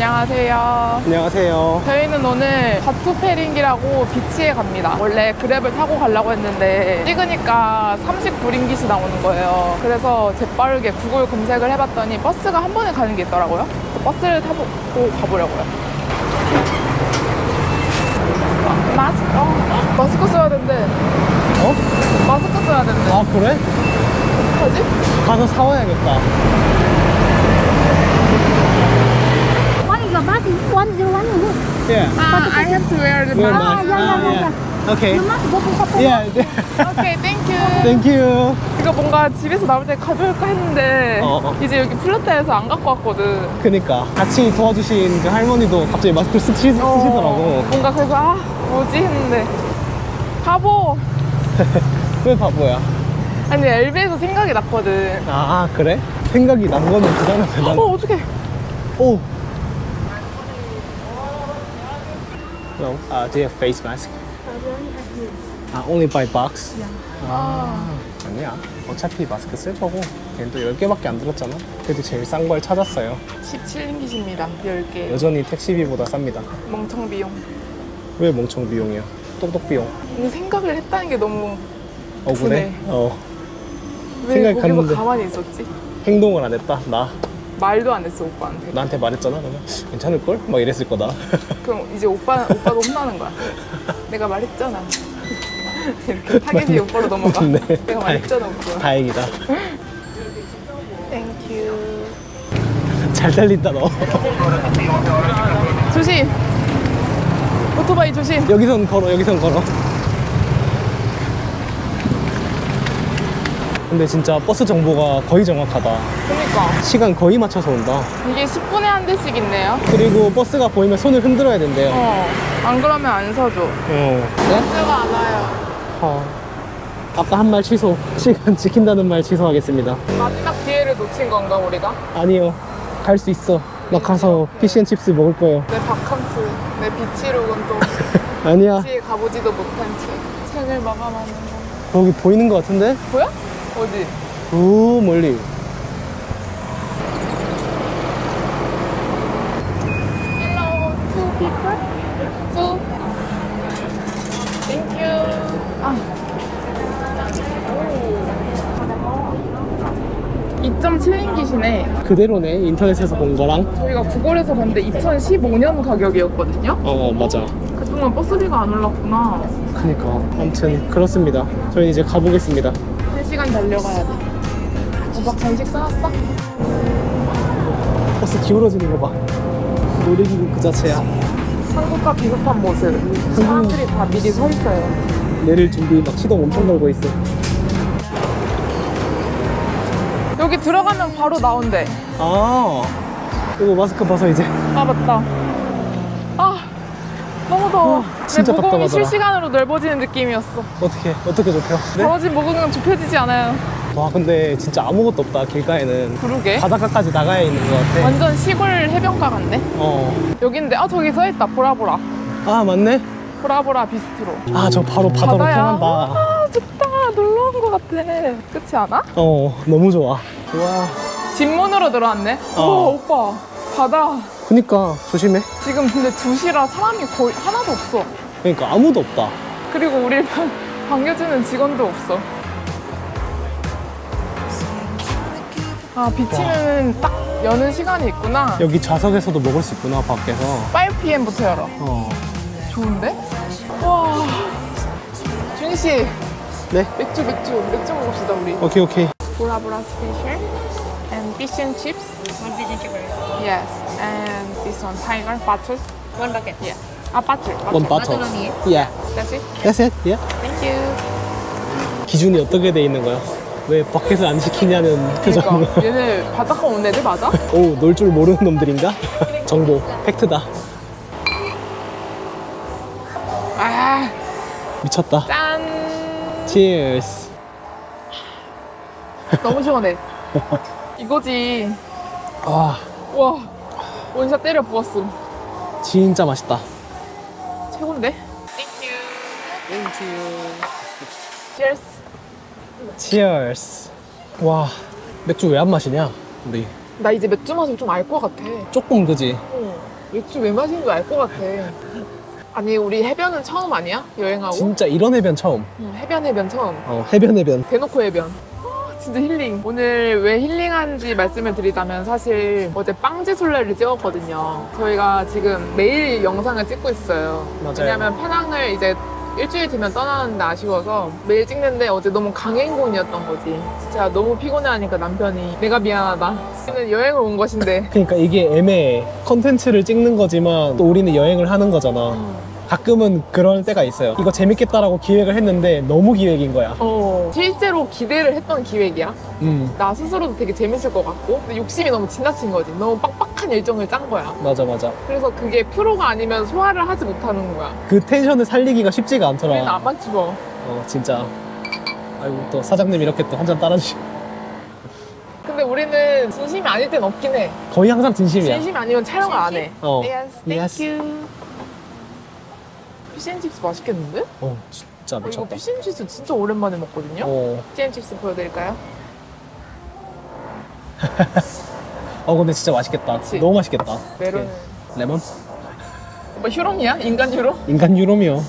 안녕하세요. 안녕하세요. 저희는 오늘 바투페링기라고 비치에 갑니다. 원래 그랩을 타고 가려고 했는데 찍으니까 39링깃이 나오는 거예요. 그래서 재빠르게 구글 검색을 해봤더니 버스가 한 번에 가는 게 있더라고요. 그래서 버스를 타고 가보려고요. 마스, 어, 마스크 써야 된대. 어? 마스크 써야 된대. 아 그래? 어떡하지? 가서 사와야겠다. Is your bus? Zero one is it? Yeah. 아, I have to wear the Wear mask. mask. yeah, yeah, yeah. Okay. You must go to hotel. Yeah. Okay, thank you. Thank you. 이거 뭔가 집에서 나올 때 가져올까 했는데 어, 어. 이제 여기 풀렸대서 안 갖고 왔거든. 그니까 같이 도와주신 그 할머니도 갑자기 마스크를 쓰, 쓰, 어, 쓰시더라고. 뭔가 그래서 아 뭐지 했는데 바보. 왜 바보야? 아니 엘베에서 생각이 났거든. 아 그래? 생각이 난 거는 대단한 대단. 어 어떡해. 오. No. Uh, do you have face mask? 아, only by box? 아, 아니야. 어차피 마스크 쓸 거고 또 10개밖에 안 들었잖아. 그래도 제일 싼 걸 찾았어요. 17링깃입니다. 10개. 여전히 택시비보다 쌉니다. 멍청 비용. 왜 멍청 비용이야? 똑똑 비용. 근데 생각을 했다는 게 너무 억울해? 어. 왜 생각했는데. 가만히 있었지? 행동을 안 했다. 나. 말도 안 했어 오빠한테. 나한테 말했잖아. 그러면 괜찮을걸? 막 이랬을 거다. 그럼 이제 오빠 오빠도 혼나는 거야. 내가 말했잖아. 이렇게 타겟이 오빠로 넘어가. 네. 내가 말했잖아 오빠. 다행이다. Thank you. 잘 달린다, 너. 조심. 오토바이 조심. 여기선 걸어, 여기선 걸어. 근데 진짜 버스 정보가 거의 정확하다. 그러니까 시간 거의 맞춰서 온다. 이게 10분에 한 대씩 있네요. 그리고 버스가 보이면 손을 흔들어야 된대요. 어. 안 그러면 안 서줘. 어. 네? 버스가 안 와요. 어. 아까 한 말 취소. 시간 지킨다는 말 취소하겠습니다. 마지막 기회를 놓친 건가 우리가? 아니요. 갈 수 있어. 나 가서 fish and chips 먹을 거예요. 내 바캉스, 내 beach look은 또 아니야. beach에 가보지도 못한 채 생을 마감하는 거. 거기 보이는 것 같은데? 보여? 어디? 우 멀리. Hello, two people. Two. Thank you. 아. 오. 2.7링깃이네. 그대로네. 인터넷에서 본 거랑. 저희가 구글에서 봤는데 2015년 가격이었거든요. 어, 맞아. 그동안 버스비가 안 올랐구나. 그니까. 아무튼 그렇습니다. 저희 이제 가보겠습니다. 3시간 달려가야 돼. 오빠 간식 사왔어? 버스 기울어지는 거 봐. 놀이기구 그 자체야. 한국과 비슷한 모습. 사람들이 다 미리 서 있어요. 내릴 준비 막 시동 엄청 걸고 있어. 여기 들어가면 바로 나온대. 아. 이거 마스크 벗어 이제. 아 맞다. 아 너무 더워. 어, 진짜 내 모공이 답답하더라. 실시간으로 넓어지는 느낌이었어. 어떻게 어떻게 좁혀? 네? 벌어진 모공은 좁혀지지 않아요. 와 근데 진짜 아무것도 없다 길가에는. 그러게. 바닷가까지 나가야 있는 것 같아. 완전 시골 해변가 같네. 어. 여긴데 아 저기 서 있다. 보라보라. 아 맞네. 보라보라 비스트로. 아 저 바로 바다로 바다야. 향한다. 아 좋다. 놀러 온 것 같아. 그렇지 않아? 어 너무 좋아. 와. 집문으로 들어왔네. 어. 오 오빠 바다. 그니까 조심해. 지금 근데 2시라 사람이 거의 하나도 없어. 그러니까 아무도 없다. 그리고 우리 반, 반겨주는 직원도 없어. 아, 비치는 딱 여는 시간이 있구나. 여기 좌석에서도 먹을 수 있구나 밖에서. 5pm부터 열어. 어. 좋은데? 와. 준씨, 네. 맥주, 맥주, 맥주 먹읍시다, 우리. 오케이 오케이. 보라보라 special and fish and chips. One fish and chicken. Yes, and this one tiger bottle. One bucket. Yeah. Ah, bottle. One bottle. Bottle. Bottle only. Yeah. That's it. That's it. Yeah. Thank you. 기준이 어떻게 돼 있는 거야? 왜 밖에서 안 시키냐는 표정. 그러니까 얘네 바닷가 온 애들 맞아? 오, 놀 줄 모르는 놈들인가? 정보, 팩트다. 아, 미쳤다. 짠. Cheers. 너무 시원해. 이거지. 와, 와, 원샷 때려 부었음. 진짜 맛있다. 최고인데? 땡큐. Cheers. Cheers. 와, 맥주 왜 안 마시냐? 우리 나 이제 맥주 맛을 좀알 것 같아. 조금 그지? 어. 맥주 왜 마시는 거알것 같아. 아니 우리 해변은 처음 아니야? 여행하고? 진짜 이런 해변 처음. 응, 해변 해변 처음. 어, 해변 해변. 대놓고 해변. 아, 진짜 힐링. 오늘 왜 힐링한지 말씀을 드리자면 사실 어제 빵지술래를 찍었거든요. 저희가 지금 매일 영상을 찍고 있어요. 맞아요. 왜냐면 페낭을 이제 일주일 뒤면 떠나는데 아쉬워서 매일 찍는데 어제 너무 강행군이었던 거지. 진짜 너무 피곤해하니까 남편이 내가 미안하다. 우리는 여행을 온 것인데. 그러니까 이게 애매해. 컨텐츠를 찍는 거지만 또 우리는 여행을 하는 거잖아. 가끔은 그럴 때가 있어요. 이거 재밌겠다라고 기획을 했는데 너무 기획인 거야. 어, 실제로 기대를 했던 기획이야. 음, 나 스스로도 되게 재밌을 것 같고 근데 욕심이 너무 지나친 거지. 너무 빡빡한 일정을 짠 거야. 맞아, 맞아. 그래서 그게 프로가 아니면 소화를 하지 못하는 거야. 그 텐션을 살리기가 쉽지가 우리는 않더라. 안 맞추어. 어, 진짜. 아이고, 또 사장님 이렇게 또 한 잔 따라주시 근데 우리는 진심이 아닐 땐 없긴 해. 거의 항상 진심이야. 진심이 아니면 촬영을 안 해. 어. Yes, Yes. thank you. 피쉬앤칩스 맛있겠는데? 어, 진짜 어, 이거 미쳤다. 피쉬앤칩스 진짜 오랜만에 먹거든요. 어. 피쉬앤칩스 보여드릴까요? 어, 근데 진짜 맛있겠다. 그치? 너무 맛있겠다. 메론. 이렇게. 레몬? 뭐 휴롬이야? 인간 휴롬? 인간 유롬이요.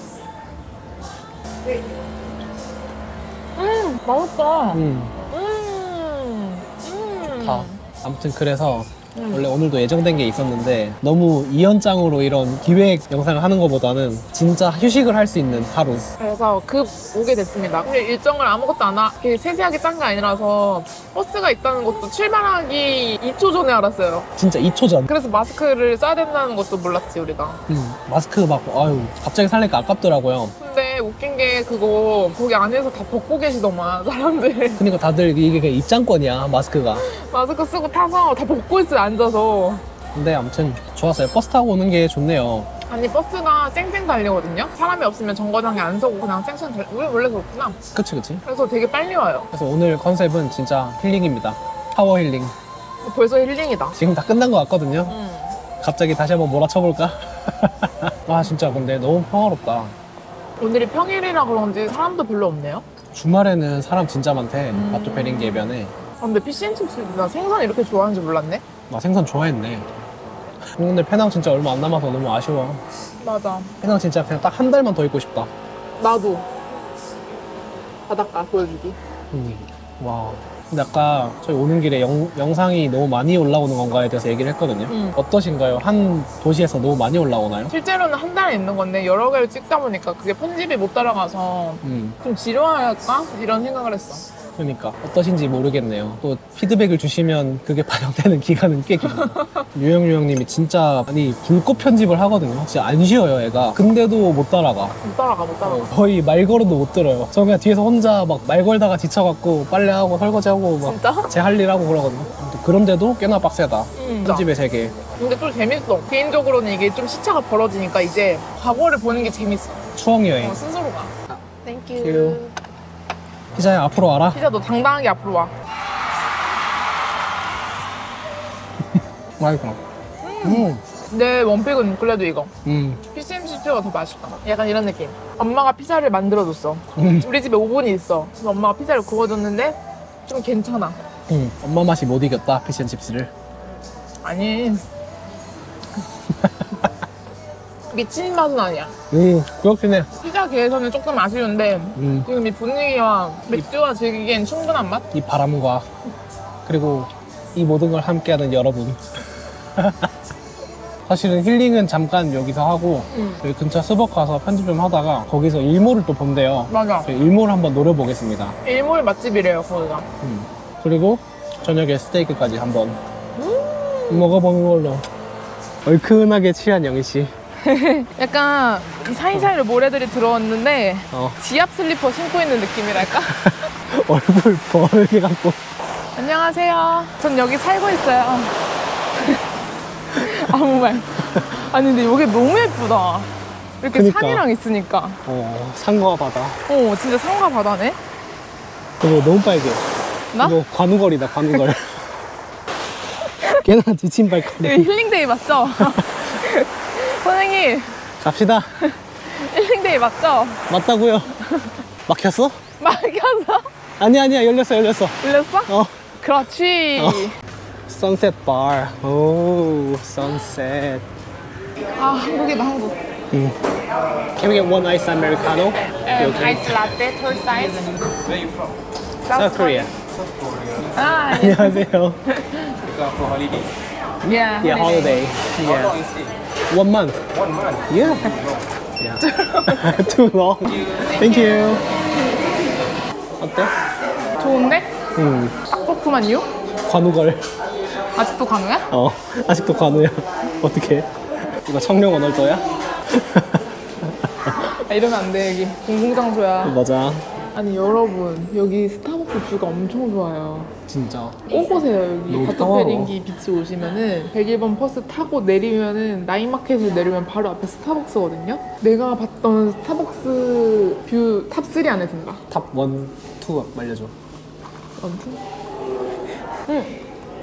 음, 맛있다. 음, 음, 음. 다. 아무튼 그래서 음. 원래 오늘도 예정된 게 있었는데 너무 이연장으로 이런 기획 영상을 하는 것보다는 진짜 휴식을 할 수 있는 하루. 그래서 급 오게 됐습니다. 근데 일정을 아무것도 안 하, 이렇게 세세하게 짠 게 아니라서 버스가 있다는 것도 출발하기 2초 전에 알았어요. 진짜 2초 전. 그래서 마스크를 써야 된다는 것도 몰랐지, 우리가. 음, 마스크 막 아유 갑자기 살니까 아깝더라고요. 근데 웃긴 게 그거 거기 안에서 다 벗고 계시더만, 사람들. 그러니까 다들 이게 그냥 입장권이야 마스크가. 마스크 쓰고 타서 다 벗고 있어요, 앉아서. 근데 아무튼 좋았어요. 버스 타고 오는 게 좋네요. 아니, 버스가 쌩쌩 달리거든요? 사람이 없으면 정거장에 안 서고 그냥 쌩쌩 달리, 우리 원래 그렇구나. 그치 그치. 그래서 되게 빨리 와요. 그래서 오늘 컨셉은 진짜 힐링입니다. 파워 힐링. 벌써 힐링이다. 지금 다 끝난 것 같거든요. 음. 갑자기 다시 한번 몰아쳐볼까? 아 진짜 근데 너무 평화롭다. 오늘이 평일이라 그런지 사람도 별로 없네요. 주말에는 사람 진짜 많대. 음. 바투 페링기 해변에. 아, 근데 피쉬앤칩스 나 생선 이렇게 좋아하는지 몰랐네. 나 생선 좋아했네. 근데 페낭 진짜 얼마 안 남아서 너무 아쉬워. 맞아. 페낭 진짜 그냥 딱 한 달만 더 있고 싶다. 나도. 바닷가 보여주기. 음. 와. 근데 아까 저희 오는 길에 영, 영상이 너무 많이 올라오는 건가에 대해서 얘기를 했거든요. 음. 어떠신가요? 한 도시에서 너무 많이 올라오나요? 실제로는 한 달에 있는 건데 여러 개를 찍다 보니까 그게 편집이 못 따라가서 음. 좀 지루할까? 이런 생각을 했어. 그러니까 어떠신지 모르겠네요. 또 피드백을 주시면 그게 반영되는 기간은 꽤 길어요. 유영 유영님이 진짜 아니 불꽃 편집을 하거든요. 진짜 안 쉬어요, 애가. 근데도 못 따라가. 못 따라가, 못 따라가. 거의 말 걸어도 못 들어요. 저 그냥 뒤에서 혼자 막 말 걸다가 지쳐갖고 빨래하고 설거지하고 막 진짜? 제할 일 하고 그러거든요. 그런데도 꽤나 빡세다. 응. 편집의 세계. 근데 또 재밌어. 개인적으로는 이게 좀 시차가 벌어지니까 이제 과거를 보는 게 재밌어. 추억 여행. 어, 스스로가. Thank you. 피자야 앞으로 와라. 피자 너 당당하게 앞으로 와. 맛있어. 음. 내 one pick은 그래도 이거. 음. 피쉬앤칩스가 더 맛있다. 약간 이런 느낌. 엄마가 피자를 만들어줬어. 음. 우리 집에 오븐이 있어. 그래서 엄마가 피자를 구워줬는데 좀 괜찮아. 음. 엄마 맛이 못 이겼다 피시앤칩스를. 아니. 미친 맛은 아니야. 음. 그렇긴 해. 피자계에서는 조금 아쉬운데 음. 지금 이 분위기와 맥주와 즐기기엔 충분한 맛? 이 바람과 그리고 이 모든 걸 함께하는 여러분. 사실은 힐링은 잠깐 여기서 하고 응. 여기 근처 스벅 가서 편집 좀 하다가 거기서 일몰을 또 본대요. 맞아. 저희 일몰 한번 노려보겠습니다. 일몰 맛집이래요, 거기가. 음. 그리고 저녁에 스테이크까지 한번 먹어보는 걸로. 얼큰하게 취한 영희 씨. 약간 이 사이사이로 모래들이 들어왔는데 어. 지압 슬리퍼 신고 있는 느낌이랄까? 얼굴 벌게 갖고. 안녕하세요. 전 여기 살고 있어요. 아무 말. 아니 근데 여기 너무 예쁘다. 이렇게 그니까. 산이랑 있으니까. 어, 산과 바다. 어, 진짜 산과 바다네. 그거 너무 빨개. 나? 이거 관우걸이다, 관우걸. 꽤나 지친 발걸음. 힐링데이 맞죠? 선생님, 갑시다. 힐링데이 맞죠? 맞다고요. 막혔어? 막혀서 아니 아니야 열렸어 열렸어. 들렸어? 어. 그렇지. 어. Sunset bar. 오 sunset. 아 한국이다 한국. 음. Can we get one ice americano? Um, ice latte, third size. Where you from? South South Korea. 아, 안녕하세요. for holiday. yeah. Yeah, holiday. Yeah. is it? One month. One month. Yeah. Yeah. Too long. Thank you. 어때? 좋은데? 음. 딱 좋구만요. 관우걸. 아직도 가능해? 어. 아직도 관우야. 어떻게? 이거 청룡언월도야? 아, 이러면 안 돼, 여기. 공공장소야. 맞아. 아니, 여러분. 여기 스타벅스 뷰가 엄청 좋아요. 진짜. 꼭 오세요, 여기. 너무 바투페링기 beach 오시면은 101번 버스 타고 내리면은 나인마켓을 내리면 바로 앞에 스타벅스거든요? 내가 봤던 스타벅스 뷰 top 3 안에 든다. Top 1, 2 말려줘. One two? 응.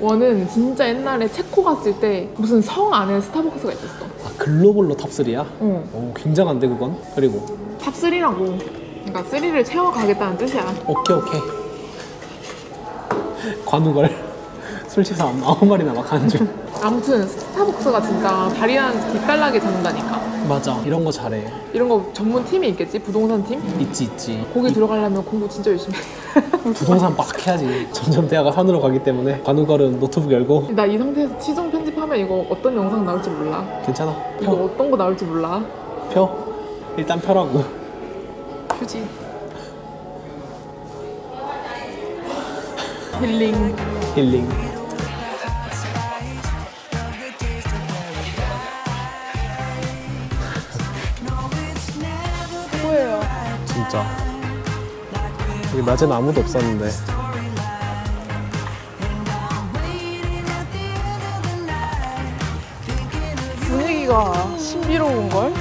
One은 진짜 옛날에 체코 갔을 때 무슨 성 안에 스타벅스가 있었어. 아, 글로벌로 top 3야? 응. 오, 굉장한데 그건? 그리고 Top 3라고. 그러니까 3를 채워가겠다는 뜻이야. 오케이 오케이. 관우걸. 술 취해서 아무- 아무 말이나 막 하는 중. 아무튼 스타벅스가 진짜 다리는 기깔나게 잡는다니까. 맞아. 이런 거 잘해. 이런 거 전문 팀이 있겠지? 부동산 팀? 있지 있지. 거기 들어가려면 공부 진짜 열심히 해. 부동산 막 해야지. 점점 대화가 산으로 가기 때문에 관우걸은 노트북 열고 나 이 상태에서 치중 편집하면 이거 어떤 영상 나올지 몰라. 괜찮아. 이거 펴. 어떤 거 나올지 몰라. 펴. 일단 펴라고. 휴지. 힐링. 힐링. 뭐예요? 진짜. 여기 낮에는 아무도 없었는데. 분위기가 신비로운 걸?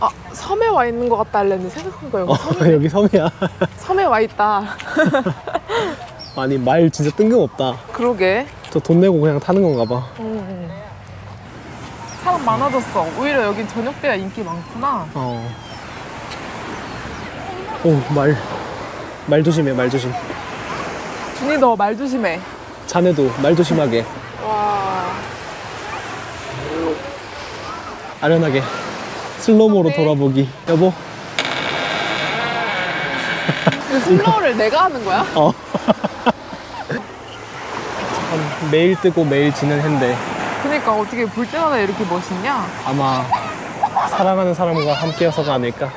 아 섬에 와 있는 것 같다 할랬는데 생각해보니까 여기 섬, 여기 섬이야. 섬에 와 있다. 아니 말 진짜 뜬금없다. 그러게. 저 돈 내고 그냥 타는 건가 봐. 음. 사람 많아졌어. 오히려 여긴 저녁 때가 인기 많구나. 어. 오, 말. 말 조심해, 말 조심. 준이 너 말 조심해. 자네도 말 조심하게. 와. 아련하게. 슬로모로 돌아보기. 여보. 그 슬로우를 내가 하는 거야? 어. 참, 매일 뜨고 매일 지는 해인데 그러니까 어떻게 볼 때마다 이렇게 멋있냐? 아마 사랑하는 사람과 함께여서가 아닐까.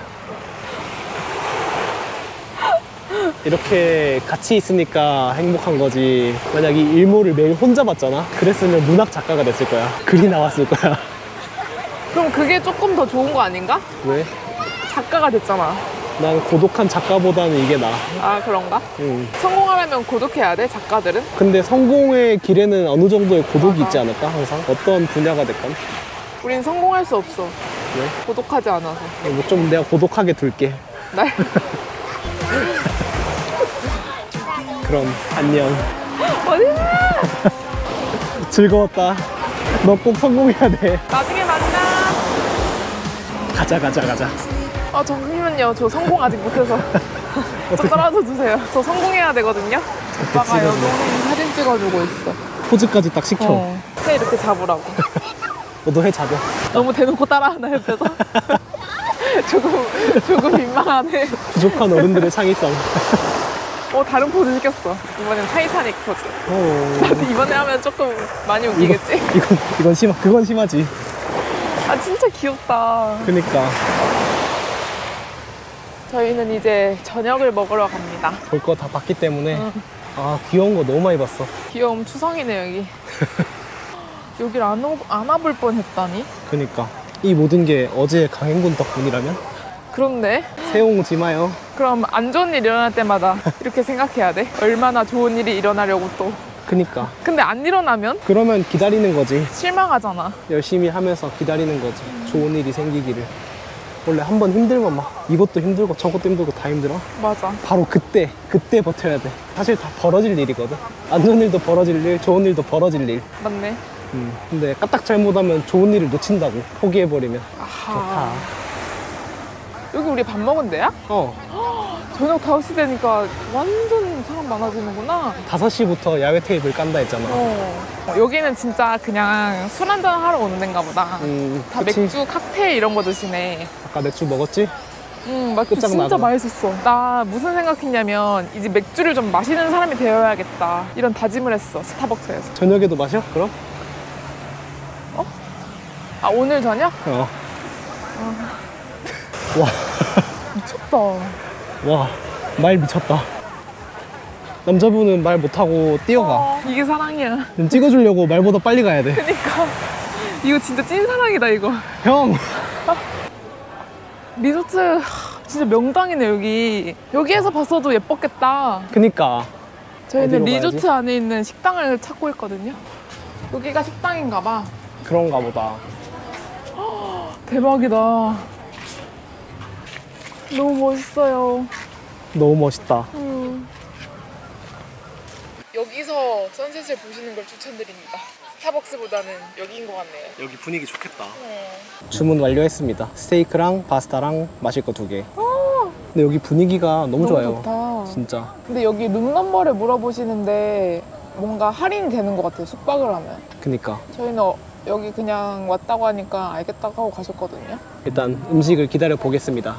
이렇게 같이 있으니까 행복한 거지. 만약 이 일모를 매일 혼자 봤잖아? 그랬으면 문학 작가가 됐을 거야. 글이 나왔을 거야. 그럼 그게 조금 더 좋은 거 아닌가? 왜? 작가가 됐잖아. 난 고독한 작가보다는 이게 나아. 아 그런가? 응. 성공하려면 고독해야 돼 작가들은? 근데 성공의 길에는 어느 정도의 고독이 있지 않을까? 항상? 어떤 분야가 됐건. 우린 성공할 수 없어. 왜? 고독하지 않아서. 뭐 좀 내가 고독하게 둘게. 날 그럼 안녕. 어디야? 즐거웠다. 너 꼭 성공해야 돼. 나중에 만나. 가자, 가자, 가자. 아 잠시만요. 저 성공 아직 못해서. 저 떨어져 주세요. 저 성공해야 되거든요. 오빠가 오는 사진 찍어주고 있어. 포즈까지 딱 시켜. 어. 해 이렇게 잡으라고. 너도 해 잡아. 너무 대놓고 따라하나 옆에서. 조금 조금 민망하네. 부족한 어른들의 창의성. 어 다른 포즈 시켰어. 이번엔 타이타닉 포즈. 어. 이번에 하면 조금 많이 웃기겠지? 이건 이건 심하. 그건 심하지. 아 진짜 귀엽다. 그니까 저희는 이제 저녁을 먹으러 갑니다. 볼 거 다 봤기 때문에 아 귀여운 거 너무 많이 봤어. 귀여움 투성이네 여기. 여길 안, 오, 안 와볼 뻔했다니. 그니까 이 모든 게 어제 강행군 덕분이라면 그런데 세옹 지 마요. 그럼 안 좋은 일 일어날 때마다 이렇게 생각해야 돼? 얼마나 좋은 일이 일어나려고 또. 그니까 근데 안 일어나면 그러면 기다리는 거지. 실망하잖아. 열심히 하면서 기다리는 거지. 좋은 일이 생기기를. 원래 한 번 힘들면 막 이것도 힘들고 저것도 힘들고 다 힘들어. 맞아. 바로 그때 그때 버텨야 돼. 사실 다 벌어질 일이거든. 안 좋은 일도 벌어질 일, 좋은 일도 벌어질 일. 맞네. 음, 근데 까딱 잘못하면 좋은 일을 놓친다고 포기해버리면 아하. 좋다. 여기 우리 밥 먹은 데야? 어, 저녁 5시 되니까 완전 사람 많아지는구나. 5시부터 야외 테이블 깐다 했잖아. 어. 여기는 진짜 그냥 술 한잔 하러 오는 데인가 보다. 음, 다 그치. 맥주, 칵테일 이런 거 드시네. 아까 맥주 먹었지? 음, 맥주 끝장나고. 진짜 맛있었어. 나 무슨 생각했냐면 이제 맥주를 좀 마시는 사람이 되어야겠다. 이런 다짐을 했어. 스타벅스에서. 저녁에도 마셔? 그럼? 아, 오늘 저녁? 어. 와, 미쳤다. 와, 말 미쳤다. 남자분은 말 못하고 뛰어가. 어, 이게 사랑이야. 좀 찍어주려고 말보다 빨리 가야 돼. 그니까. 이거 진짜 찐사랑이다, 이거. 형! 리조트 하, 진짜 명당이네, 여기. 여기에서 봤어도 예뻤겠다. 그니까. 저희는 어디로 가야지? 리조트 안에 있는 식당을 찾고 있거든요. 여기가 식당인가 봐. 그런가 보다. 대박이다. 너무 멋있어요. 너무 멋있다. 음. 여기서 선셋을 보시는 걸 추천드립니다. 스타벅스보다는 여기인 것 같네요. 여기 분위기 좋겠다. 주문 완료했습니다. 스테이크랑 파스타랑 마실 거 두 개. 근데 여기 분위기가 너무, 좋아요. 좋다. 진짜. 근데 여기 룸 넘버를 물어보시는데 뭔가 할인이 되는 것 같아요. 숙박을 하면. 그니까. 저희는 어- 여기 그냥 왔다고 하니까 알겠다고 하고 가셨거든요. 일단 음식을 기다려 보겠습니다.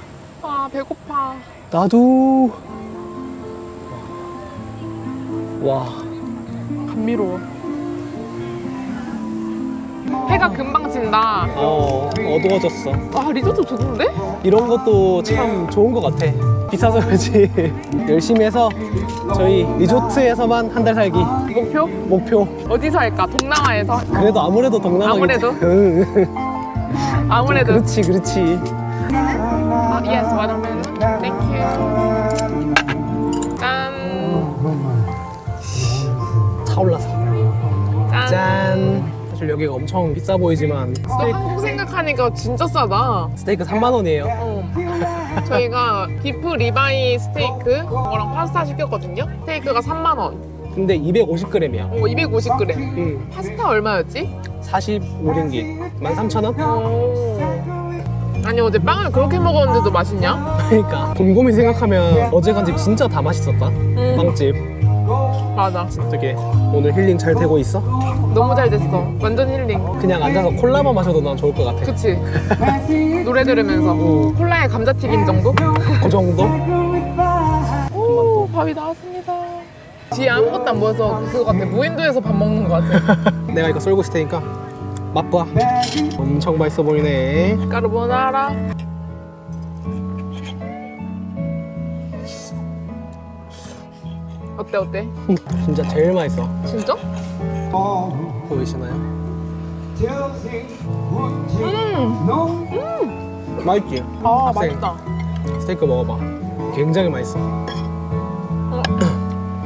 아 배고파. 나도. 와, 감미로워. 해가 금방 진다. 어, 어두워졌어. 아 리조트 좋은데? 이런 것도 참 좋은 것 같아. 비싸서 그렇지. 열심히 해서 저희 리조트에서만 한 달 살기 목표? 목표. 어디서 할까? 동남아에서? 그래도 아무래도 동남아. 아무래도? 아무래도. 그렇지, 그렇지. 아, yes, watermelon. Thank you. 짠. 타올라서. 짠. 짠. 사실 여기가 엄청 비싸 보이지만 또 스테이크, 한국 생각하니까 진짜 싸다. 스테이크 3만 원이에요. 어. 저희가 beef ribeye 스테이크 그거랑 파스타 시켰거든요. 스테이크가 3만 원. 근데 250g이야. 어, 250g. 응. 파스타 얼마였지? 45링깃. 13,000원? 오. 아니 어제 빵을 그렇게 먹었는데도 맛있냐? 그러니까 곰곰이 생각하면 어제 간 집 진짜 다 맛있었다. 빵집. 맞아. 어떻게 오늘 힐링 잘 되고 있어? 너무 잘 됐어. 완전 힐링. 그냥 앉아서 콜라만 마셔도 난 좋을 것 같아. 그치? 노래 들으면서 어. 콜라에 감자튀김 정도? 그 정도? 오, 밥이 나왔습니다. 뒤에 아무것도 안 보여서 그거 같아. 무인도에서 밥 먹는 것 같아. 내가 이거 썰고 있을 테니까 맛봐. 엄청 맛있어 보이네. 까르보나라. 어때 어때? 진짜 제일 맛있어. 진짜? 보이시나요? 음, 맛있지? 아 학생. 맛있다. 스테이크 먹어봐. 굉장히 맛있어.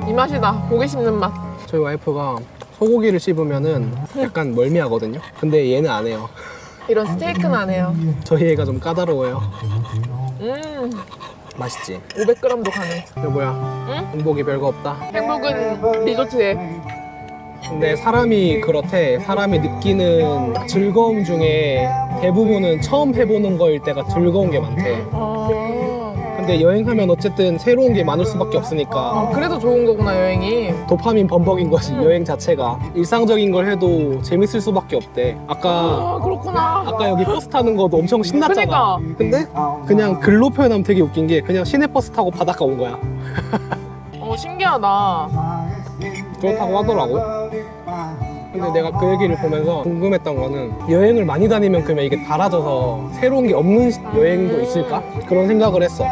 이 맛이다. 고기 씹는 맛. 저희 와이프가 소고기를 씹으면은 약간 멀미하거든요. 근데 얘는 안 해요. 이런 스테이크는 안 해요. 저희 애가 좀 까다로워요. 음, 맛있지? 500g도 가네. 여보야, 응? 행복이 별거 없다. 행복은 리조트에. 근데 사람이 그렇대. 사람이 느끼는 즐거움 중에 대부분은 처음 해보는 거일 때가 즐거운 게 많대. 아, 근데 여행 하면 어쨌든 새로운 게 많을 수밖에 없으니까 아, 그래서 좋은 거구나 여행이. 도파민 범벅인 거지 여행 자체가 일상적인 걸 해도 재밌을 수밖에 없대. 아까 아 그렇구나. 아까 여기 버스 타는 것도 엄청 신났잖아. 근데 그냥 글로 표현하면 되게 웃긴 게 그냥 시내 버스 타고 바닷가 온 거야. 어 신기하다. 그렇다고 하더라고. 근데 내가 그 얘기를 보면서 궁금했던 거는 여행을 많이 다니면 그러면 이게 달아져서 새로운 게 없는 시- 여행도 있을까? 그런 생각을 했어.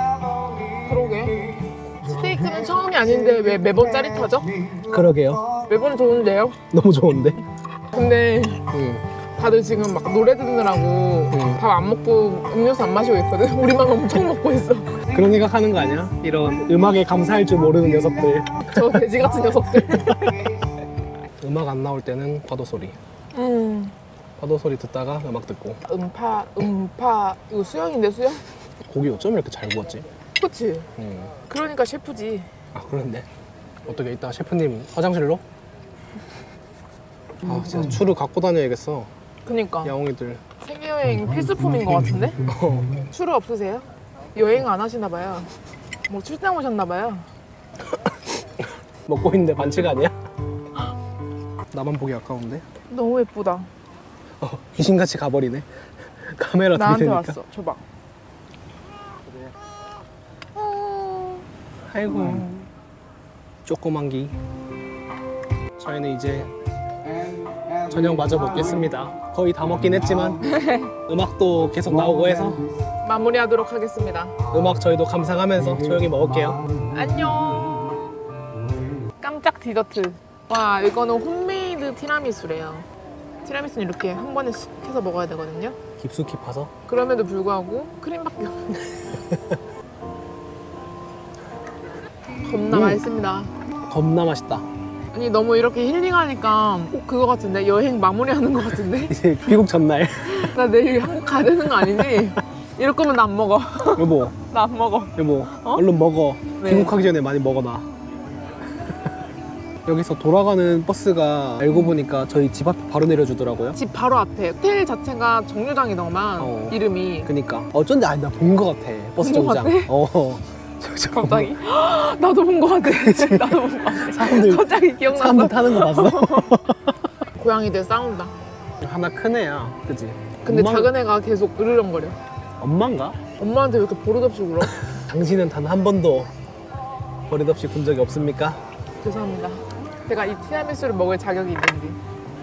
그러게. 스테이크는 처음이 아닌데 왜 매번 짜릿하죠? 그러게요. 매번 좋은데요? 너무 좋은데? 근데 응. 다들 지금 막 노래 듣느라고 응. 밥안 먹고 음료수 안 마시고 있거든? 우리만 엄청 먹고 있어. 그런 생각하는 거 아니야? 이런 음악에 감사할 줄 모르는 녀석들. 저 돼지 같은 녀석들. 음악 안 나올 때는 파도 소리. 음. 파도 소리 듣다가 음악 듣고. 음파, 음파. 이거 수영인데 수영? 고기 어쩜 이렇게 잘 구웠지? 그치? 응. 그러니까 셰프지. 아 그런데 어떻게 이따 셰프님 화장실로? 아 진짜 추루 갖고 다녀야겠어. 그니까. 야옹이들. 세계여행 필수품인 것 같은데? 추루 없으세요? 여행 안 하시나 봐요. 뭐 출장 오셨나 봐요. 먹고 있는데 반칙 아니야? 나만 보기 아까운데? 너무 예쁘다. 어, 귀신같이 가버리네. 카메라 나한테 들이대니까. 왔어. 줘봐. 아이고. 조그만 기. 저희는 이제 저녁 마저 먹겠습니다. 거의 다 먹긴 했지만 음악도 계속 나오고 해서 마무리하도록 하겠습니다. 음악 저희도 감상하면서 조용히 먹을게요. 안녕. 깜짝 디저트. 와 이거는 홈메이드 티라미수래요. 티라미수는 이렇게 한 번에 쓱 해서 먹어야 되거든요. 깊숙이 파서 그럼에도 불구하고 크림밖에 없네. 겁나 음. 맛있습니다. 겁나 맛있다. 아니 너무 이렇게 힐링하니까 꼭 그거 같은데 여행 마무리하는 것 같은데 이제 귀국 전날 나 내일 한국 가야 되는 거 아니지? 이럴 거면 나 안 먹어. 여보 나 안 먹어. 여보 어? 얼른 먹어. 왜? 귀국하기 전에 많이 먹어 놔. 여기서 돌아가는 버스가 알고 보니까 저희 집 앞에 바로 내려주더라고요. 집 바로 앞에 호텔 자체가 정류장이더만 어. 이름이 그니까 어쩐지 아니 나본 것 같아 버스 본것 정장. 같아? 어. 갑자기 나도 본 거 같아. 나도 본 거 같아. 사람들 갑자기 기억났어. 사람들 타는 거 봤어? 고양이들 싸운다. 하나 큰 애야, 그지? 근데 엄마- 작은 애가 계속 으르렁거려. 엄마인가? 엄마한테 왜 이렇게 버릇없이 울어? 당신은 단 한 번도 버릇없이 군 적이 없습니까? 죄송합니다. 제가 이 티라미수를 먹을 자격이 있는지.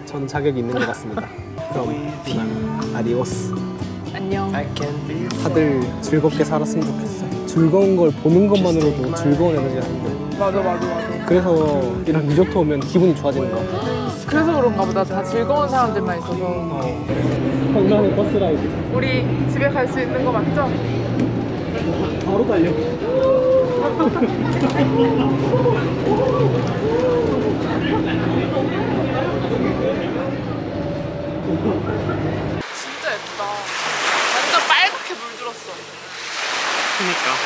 전 자격이 있는 것 같습니다. 그럼 adiós. 안녕. 다들 즐겁게 살았으면 좋겠어. 즐거운 걸 보는 것만으로도 즐거운 에너지가 생겨. 맞아 맞아 맞아. 그래서 이런 리조트 오면 기분이 좋아지는 거. 그래서 그런가 보다. 다 즐거운 사람들만 있어서. 어. 건강한 버스 라이드. 우리 집에 갈 수 있는 거 맞죠? 바로 달려. 진짜 예쁘다. 완전 빨갛게 물들었어. 그니까.